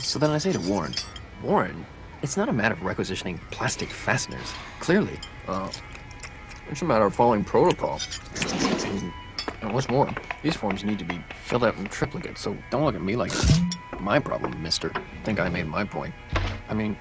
So then I say to Warren, Warren, it's not a matter of requisitioning plastic fasteners. Clearly. Uh, it's a matter of following protocol. And, what's more, these forms need to be filled out in triplicate, so Don't look at me like my problem, mister. I think I made my point. I mean,